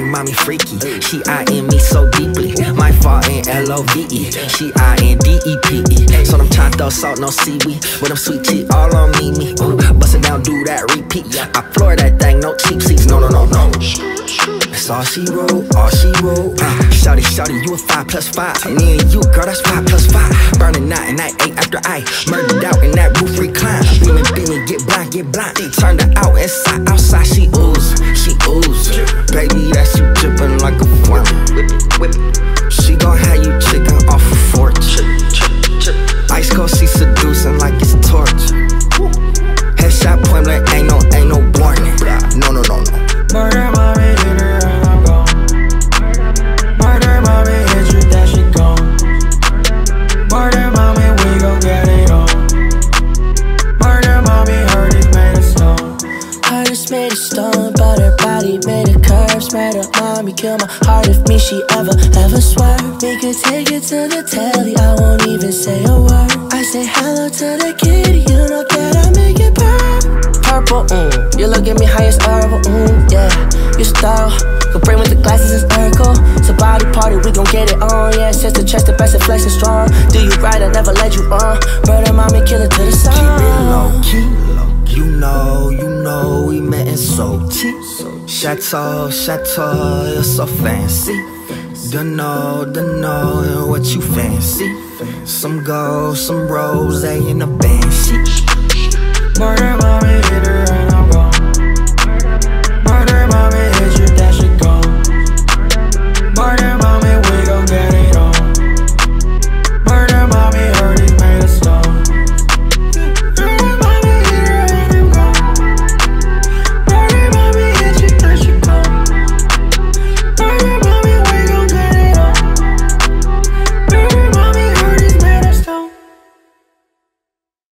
Murda Mami, freaky. She eyeing me so deeply. My fault in L O V E. She eyeing D E P E. So I'm to throw salt, no seaweed. With them sweet tea all on me, me. Ooh, bust it down, do that repeat. I floor that thing, no cheap seats. No, no, no, no. That's all she wrote, all she wrote. Uh, shawty, shawty, you a five plus five. Me and you, girl, that's five plus five. Burning night and night, eight after I murdered out in that roof recline. Beaming, beaming, get blind, get blind. Turned her out inside, outside, she ooze, Baby, that's you dripping like a it. She gon' have you chicken off a fork. Ice cold, she seducing like it's torture. Headshot point blank, ain't no, ain't no warning. No, no, no, no. Murda Mami, and I'm gone. Murda Mami, hit you, that gone. Murda Mami, we gon' get it on. Murda Mami, made of stone. Made of stone, curves. Murda Mami, kill my heart if me she ever, ever swerve. We could take it to the telly, I won't even say a word. I say hello to the kitty, you know that I make it purr. Purple, mm, you look at me high as herbal, mm, yeah. You style, go bring with the glasses is Urkel. It's a body party, we gon' get it on, yeah. Since the chest, the best, and flex is strong. Do you right, I never let you on. Murda Mami, kill it to the sun. Keep it low. You know, you know, met in Sochi. Chateau, chateau, you're so fancy. Don't know, don't know what you fancy. Some gold, some rose in a banshee. Murda Mami, hit her